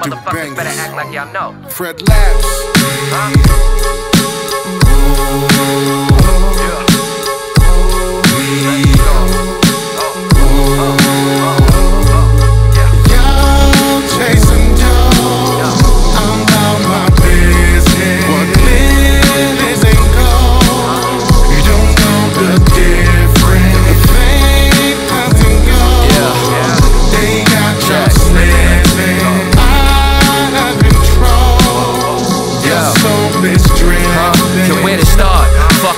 Stu Bangaz. better act like y'all know. Freddy Laps. Huh? Yeah.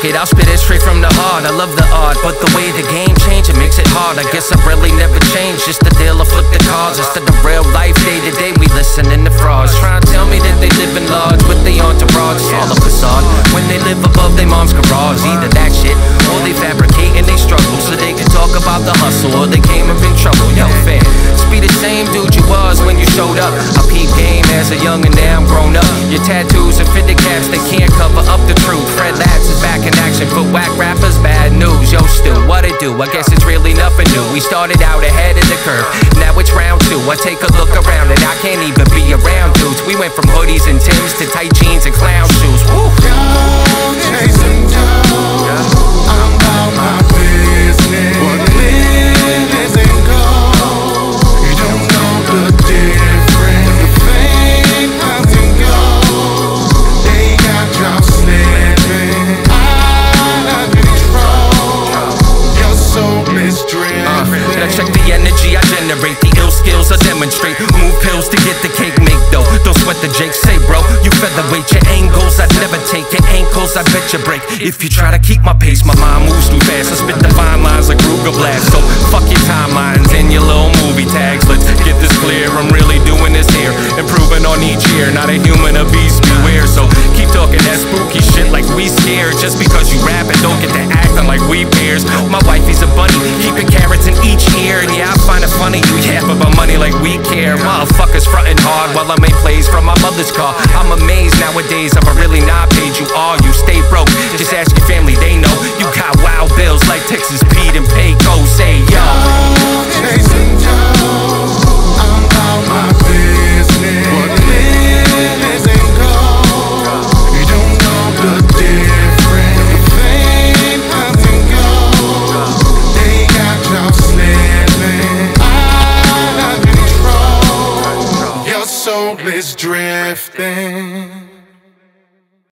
It, I'll spit it straight from the heart. I love the art, but the way the game changed, it makes it hard. I guess I really never changed. Just the deal, I flip the cards. Instead of real life, day to day, we listening to frauds. Try and tell me that they live in large with the entourage. It's all a facade. When they live above their mom's garage, either that shit or they fabricate and they struggle so they can talk about the hustle or they came up in trouble. Yo, fair. Just be the same dude you was when you showed up. I as a young and now I'm grown up. Your tattoos and fitted caps, they can't cover up the truth. Freddy Laps is back in action, but whack rappers, bad news. Yo, still, what it do? I guess it's really nothing new. We started out ahead of the curve, now it's round two. I take a look around and I can't even be around dudes. We went from hoodies and Tims to tight jeans and clown shoes. Woo. I demonstrate. Move pills to get the cake make dough. Don't sweat the Jake, say bro. You featherweight your angles, I'd never take your ankles, I bet you break. If you try to keep my pace, my mind moves too fast. I spit the fine lines like Ruger Blast. So fuck your timelines and your little movie tags. Let's get this clear. I'm really doing this here, improving on each year. Not a human, a beast, beware. So keep talking that spooky shit like we scared. Just because you rap and don't get to acting like we peers. My wifey's a bunny, keeping carrots hard while I make plays from my mother's car. I'm amazed nowadays, I've really not paid you all. You stay broke, just ask your family. soulless drifting.